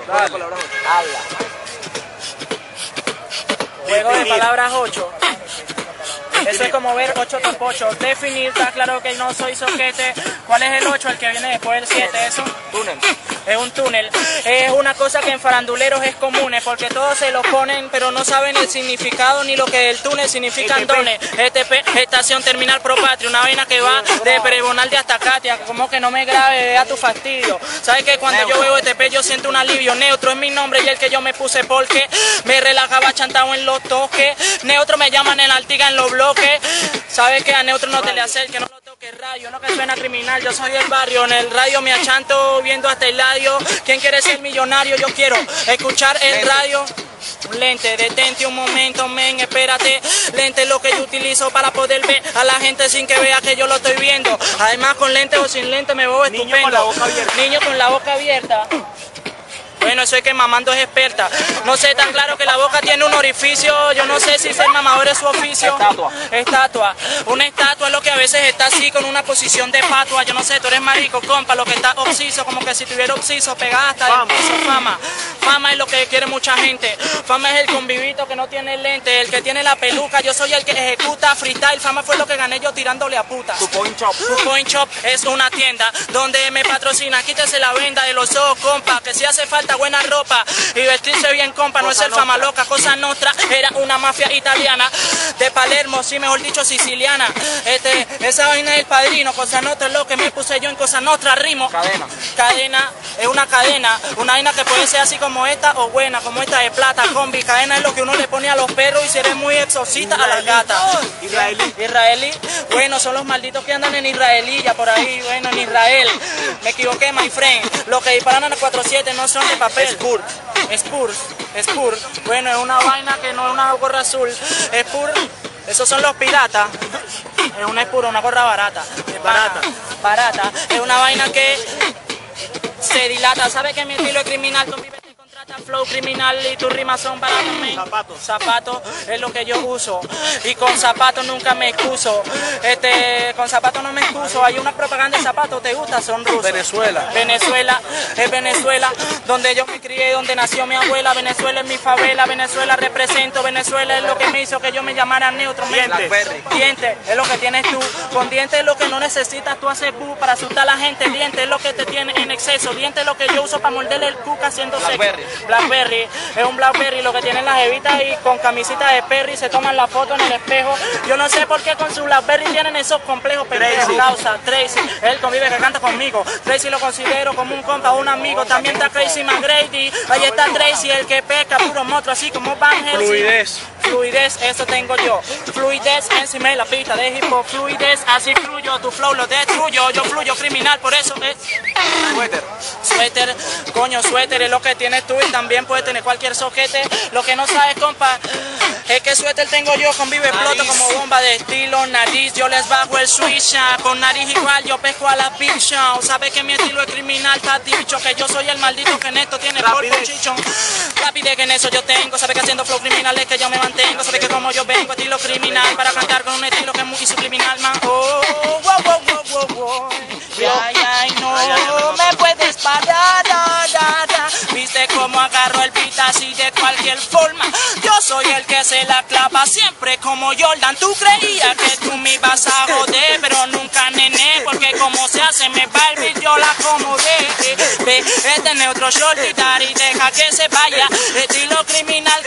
8. Dale. palabras 8. Juego de palabras 8. Eso es como ver 8 top 8. Definir, está claro que no soy soquete. ¿Cuál es el 8? El que viene después del 7. Eso Túnel. es un túnel. Es una cosa que en faranduleros es común, porque todos se lo ponen, pero no saben el significado ni lo que el túnel significa en ETP. dones. ETP, Estación Terminal Pro Patria, una vaina que va de Perebonal hasta Katia. Como que no me grabe, vea tu fastidio. ¿Sabes que Cuando yo veo ETP yo siento un alivio. Neutro es mi nombre y el que yo me puse porque me relajaba chantado en los toques. Neutro me llaman en Altiga en los bloques. ¿Sabes que A Neutro no te le acerques, no lo toques radio, no que suena criminal. Yo soy el barrio, en el radio me achanto viendo hasta el radio. ¿Quién quiere ser millonario? Yo quiero escuchar el radio. Lente, detente un momento, men, espérate. Lente lo que yo utilizo para poder ver a la gente sin que vea que yo lo estoy viendo. Además, con lente o sin lente me veo Niño estupendo. con la boca abierta. Niño con la boca abierta. Bueno, eso es que mamando es experta. No sé, tan claro que la boca tiene un orificio. Yo no sé si ser mamador es su oficio. Estatua. Estatua. Una estatua es lo que a veces está así con una posición de patua. Yo no sé, tú eres marico, compa, lo que está obsiso, como que si tuviera obsiso, pegada hasta Fama. el piso. Fama. Fama es lo que quiere mucha gente. Fama es el convivito que no tiene lente, el que tiene la peluca. Yo soy el que ejecuta freestyle. Fama fue lo que gané yo tirándole a putas. Tu point shop. Tu Point Shop es una tienda donde me patrocina. Quítese la venda de los ojos, compa. Que si hace falta buena ropa y vestirse bien, compa. No es el fama loca, cosa nuestra. Era una mafia italiana de Palermo, sí, mejor dicho, siciliana. Este, esa vaina del padrino, cosa nostra es lo que me puse yo en cosa nostra, rimo. Cadena. Cadena es una cadena, una vaina que puede ser así como esta o buena, como esta de plata, combi. Cadena es lo que uno le pone a los perros y se ve muy exorcista a las gatas. Israelí. Israelí, bueno, son los malditos que andan en Israelilla por ahí, bueno, en Israel. Me equivoqué, my friend. Los que disparan a las 47 no son de papel. Spur. Spur, Spur. Bueno, es una vaina que no es una gorra azul. Spur, esos son los piratas. Es una Spur, una gorra barata. Es Barata. Barata. Es una vaina que se dilata. ¿Sabe que mi estilo es criminal? Flow criminal y tus rimas son baratas, men. Zapatos. Zapatos es lo que yo uso. Y con zapatos nunca me excuso. Este, con zapatos no me excuso. Hay una propaganda de zapatos, ¿te gusta? Son rusos. Venezuela. Venezuela es Venezuela, donde yo me crié, donde nació mi abuela. Venezuela es mi favela, Venezuela represento. Venezuela es lo que me hizo que yo me llamara neutro. Dientes. Dientes es lo que tienes tú. Con dientes es lo que no necesitas tú hacer bu para asustar a la gente. Dientes es lo que te tiene en exceso. Dientes es lo que yo uso para morderle el cuca haciendo seco. Blackberry. Es un Blackberry, lo que tienen las evitas y con camisita de Perry se toman la foto en el espejo. Yo no sé por qué con su Blackberry tienen esos complejos pendejos. Tracy. Causa, Tracy, él convive que canta conmigo. Tracy lo considero como un compa, un amigo. También está Crazy McGrady. Ahí está Tracy, el que pesca puro monstruo, así como Van Helsing. Fluidez. Fluidez, eso tengo yo. Fluidez encima de la pista de hip hop. Fluidez, así fluyo. Tu flow lo destruyo. Yo fluyo criminal, por eso es. Suéter. Suéter, coño, suéter es lo que tienes tú y también puedes tener cualquier soquete. Lo que no sabes, compa, es que suéter tengo yo con vive exploto como bomba de estilo, nariz. Yo les bajo el switch, ah, con nariz igual yo pesco a la picha. Sabes que mi estilo es criminal, está dicho que yo soy el maldito que en esto tiene Rapidez. chichón. Rapidez que en eso yo tengo, sabes que haciendo flow criminal es que yo me mantengo. Sabes que como yo vengo, estilo criminal, para cantar con un estilo que es muy subliminal, man. Oh, wow, wow, wow, wow, wow. Ya, ya, y no me puedes parar, da, da, da. Viste cómo agarro el beat así de cualquier forma. Yo soy el que se la clava siempre como Jordan. Tú creías que tú me ibas a joder, pero nunca nené, porque como se hace me va el beat, yo la acomodé. Ve, este neutro short y deja que se vaya. Estilo criminal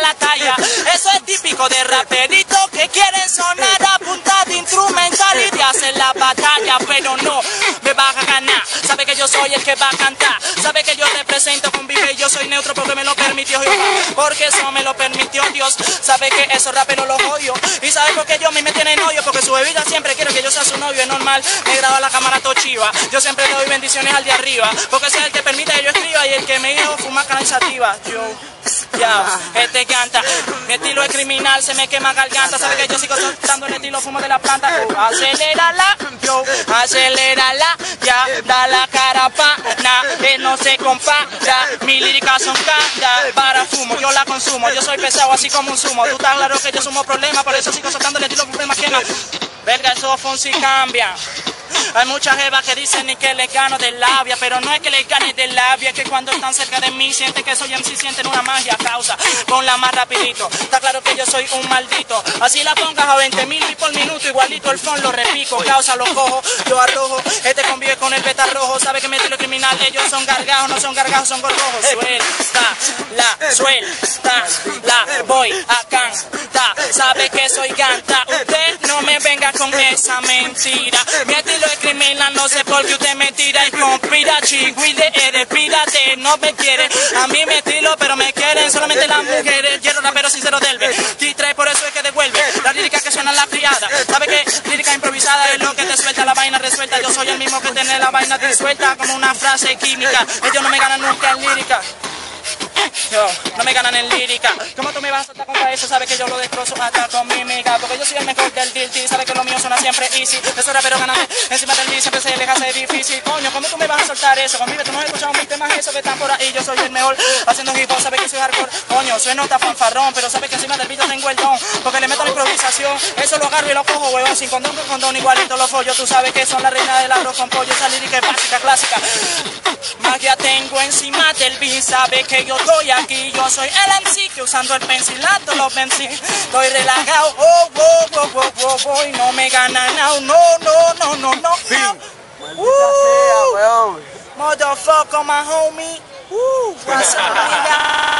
la talla. Eso es típico de raperitos que quieren sonar a punta de instrumental y te hacen la batalla, pero no me vas a ganar. Sabe que yo soy el que va a cantar. Sabe que yo represento con Vive y yo soy neutro porque me lo permitió Dios. Porque eso me lo permitió Dios. Sabe que esos raperos los odio. Y sabe por qué yo me tienen odio. Porque su bebida siempre quiere que yo sea su novio. Es normal, me graba la cámara tochiva. Yo siempre le doy bendiciones al de arriba. Porque ese es el que permite que yo escriba y el que me hizo fumar canalizativa. Yo. Este canta, mi estilo es criminal, se me quema garganta, sabe que yo sigo soltando el estilo fumo de la planta, oh, acelérala, yo, acelérala, ya, da la cara pa, na, que no se compara, mi lírica son canta, para fumo, yo la consumo, yo soy pesado así como un sumo, tú estás claro que yo sumo problemas, por eso sigo soltando el estilo problema que no, verga, esos fonsi cambian. Hay muchas jevas que dicen ni que les gano de labia, pero no es que les gane de labia, es que cuando están cerca de mí sienten que soy MC, sienten una magia causa. Ponla más rapidito, está claro que yo soy un maldito. Así la pongas a 20 mil y por minuto, igualito el phone lo repico, causa lo cojo, yo arrojo, este convive con el beta rojo, sabe que me lo criminal, ellos son gargajos, no son gargajos, son gorgojos. Suelta, la suelta, la voy a cantar, sabe que soy ganta, con esa mentira, mi estilo es criminal, no sé por qué usted me tira y conspira, chigüile, eres pírate, no me quiere, a mí me estilo, pero me quieren solamente las mujeres, quiero rapero sincero del T3, por eso es que devuelve, la lírica que suena en la criada, sabe que lírica improvisada es lo que te suelta la vaina resuelta, yo soy el mismo que tiene la vaina disuelta como una frase química, ellos no me ganan nunca en lírica. Yo, no me ganan en lírica. ¿Cómo tú me vas a saltar contra eso? Sabes que yo lo destrozo hasta con mímica. Porque yo soy el mejor del DLT. Sabes que lo mío suena siempre easy. Eso era pero ganame. Encima del beat siempre se les hace difícil. Coño, ¿cómo tú me vas a soltar eso? Conmigo tú no has escuchado mis temas, eso que están por ahí. Yo soy el mejor haciendo hip hop. Sabes que soy hardcore. Coño, soy nota fanfarrón. Pero sabes que encima del beat tengo el don. Porque le meto la improvisación. Eso lo agarro y lo cojo, huevón. Sin condón con condón, igualito lo follo. Tú sabes que son la reina del arroz con pollo. Esa lírica es básica, clásica. Magia tengo encima del beat. Sabes que yo estoy aquí. Yo soy el MC que usando el pencilato lo vencí. Estoy relajado, oh, oh, oh, oh, oh, oh, y no me gana now, no, no, no, no, no. Woo! Motherfucker, my homie. Woo! What's up, nigga?